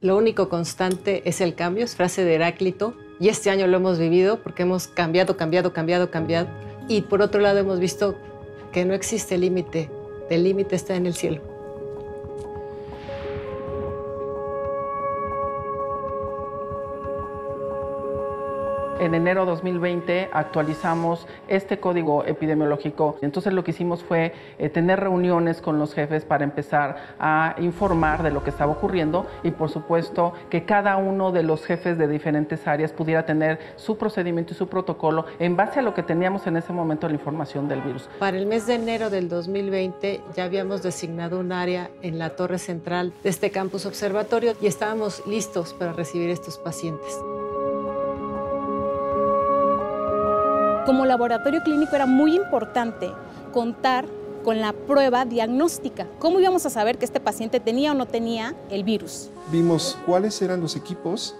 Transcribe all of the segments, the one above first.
Lo único constante es el cambio, es frase de Heráclito, y este año lo hemos vivido porque hemos cambiado, cambiado, cambiado, cambiado. Y por otro lado hemos visto que no existe límite, el límite está en el cielo. En enero 2020 actualizamos este código epidemiológico. Entonces lo que hicimos fue eh, tener reuniones con los jefes para empezar a informar de lo que estaba ocurriendo y por supuesto que cada uno de los jefes de diferentes áreas pudiera tener su procedimiento y su protocolo en base a lo que teníamos en ese momento la información del virus. Para el mes de enero del 2020 ya habíamos designado un área en la torre central de este campus observatorio y estábamos listos para recibir estos pacientes. Como laboratorio clínico era muy importante contar con la prueba diagnóstica. ¿Cómo íbamos a saber que este paciente tenía o no tenía el virus? Vimos cuáles eran los equipos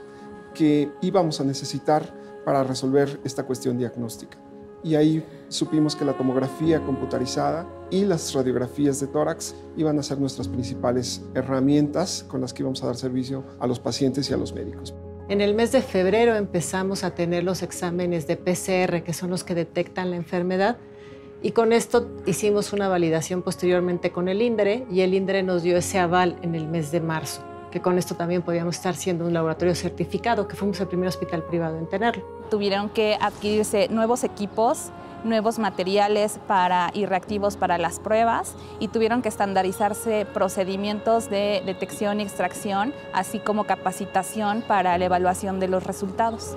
que íbamos a necesitar para resolver esta cuestión diagnóstica. Y ahí supimos que la tomografía computarizada y las radiografías de tórax iban a ser nuestras principales herramientas con las que íbamos a dar servicio a los pacientes y a los médicos. En el mes de febrero empezamos a tener los exámenes de PCR, que son los que detectan la enfermedad, y con esto hicimos una validación posteriormente con el INDRE y el INDRE nos dio ese aval en el mes de marzo, que con esto también podíamos estar siendo un laboratorio certificado, que fuimos el primer hospital privado en tenerlo. Tuvieron que adquirirse nuevos equipos nuevos materiales para, y reactivos para las pruebas y tuvieron que estandarizarse procedimientos de detección y extracción, así como capacitación para la evaluación de los resultados.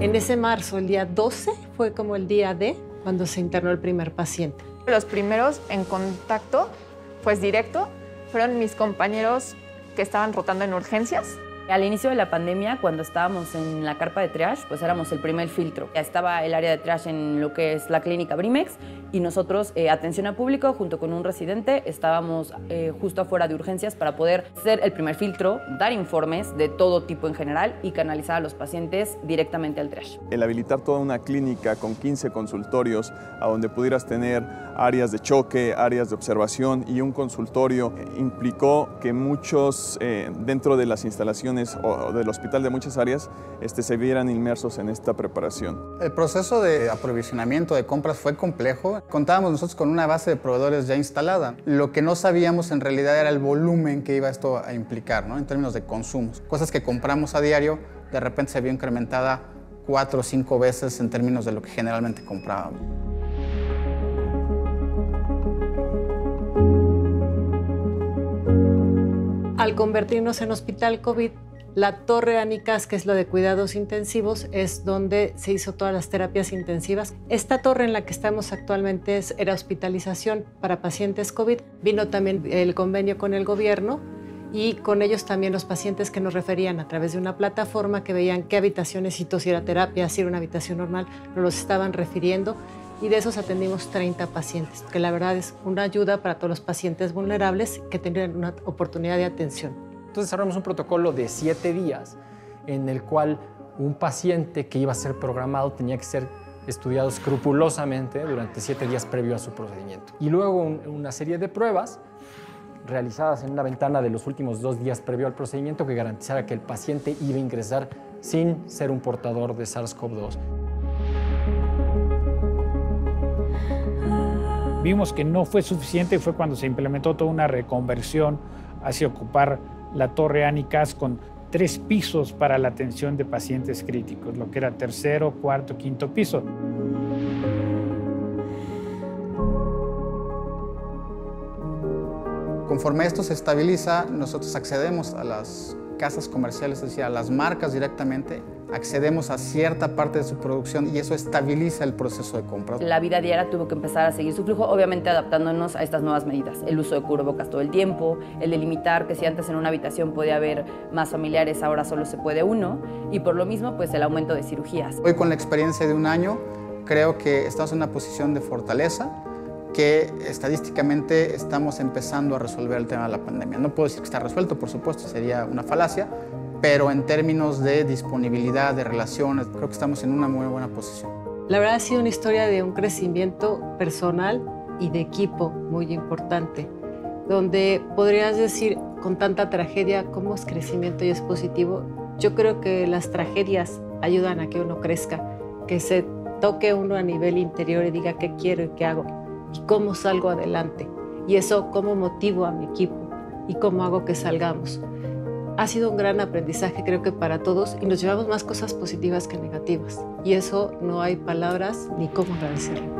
En ese marzo, el día 12, fue como el día D, cuando se internó el primer paciente. Los primeros en contacto, pues directo, fueron mis compañeros que estaban rotando en urgencias al inicio de la pandemia, cuando estábamos en la carpa de triage, pues éramos el primer filtro. Ya estaba el área de triage en lo que es la clínica Brimex y nosotros, eh, atención al público, junto con un residente, estábamos eh, justo afuera de urgencias para poder ser el primer filtro, dar informes de todo tipo en general y canalizar a los pacientes directamente al triage. El habilitar toda una clínica con 15 consultorios a donde pudieras tener áreas de choque, áreas de observación y un consultorio implicó que muchos eh, dentro de las instalaciones o del hospital de muchas áreas este, se vieran inmersos en esta preparación. El proceso de aprovisionamiento de compras fue complejo. Contábamos nosotros con una base de proveedores ya instalada. Lo que no sabíamos en realidad era el volumen que iba esto a implicar ¿no? en términos de consumos. Cosas que compramos a diario, de repente se vio incrementada cuatro o cinco veces en términos de lo que generalmente comprábamos. Al convertirnos en hospital COVID, la torre Anicas, que es lo de cuidados intensivos, es donde se hizo todas las terapias intensivas. Esta torre en la que estamos actualmente es, era hospitalización para pacientes COVID. Vino también el convenio con el gobierno y con ellos también los pacientes que nos referían a través de una plataforma que veían qué habitaciones si era terapia, si era una habitación normal, nos los estaban refiriendo y de esos atendimos 30 pacientes, que la verdad es una ayuda para todos los pacientes vulnerables que tienen una oportunidad de atención. Entonces desarrollamos un protocolo de siete días en el cual un paciente que iba a ser programado tenía que ser estudiado escrupulosamente durante siete días previo a su procedimiento. Y luego una serie de pruebas realizadas en una ventana de los últimos dos días previo al procedimiento que garantizara que el paciente iba a ingresar sin ser un portador de SARS-CoV-2. Vimos que no fue suficiente y fue cuando se implementó toda una reconversión hacia ocupar la Torre Anicas con tres pisos para la atención de pacientes críticos, lo que era tercero, cuarto, quinto piso. Conforme esto se estabiliza, nosotros accedemos a las casas comerciales, es decir, a las marcas directamente, accedemos a cierta parte de su producción y eso estabiliza el proceso de compra. La vida diaria tuvo que empezar a seguir su flujo, obviamente adaptándonos a estas nuevas medidas. El uso de cubrebocas todo el tiempo, el delimitar que si antes en una habitación podía haber más familiares, ahora solo se puede uno y por lo mismo pues el aumento de cirugías. Hoy con la experiencia de un año creo que estamos en una posición de fortaleza que estadísticamente estamos empezando a resolver el tema de la pandemia. No puedo decir que está resuelto, por supuesto, sería una falacia, pero en términos de disponibilidad, de relaciones, creo que estamos en una muy buena posición. La verdad ha sido una historia de un crecimiento personal y de equipo muy importante, donde podrías decir, con tanta tragedia, cómo es crecimiento y es positivo. Yo creo que las tragedias ayudan a que uno crezca, que se toque uno a nivel interior y diga qué quiero y qué hago y cómo salgo adelante. Y eso, cómo motivo a mi equipo y cómo hago que salgamos. Ha sido un gran aprendizaje creo que para todos y nos llevamos más cosas positivas que negativas. Y eso no hay palabras ni cómo agradecerlo.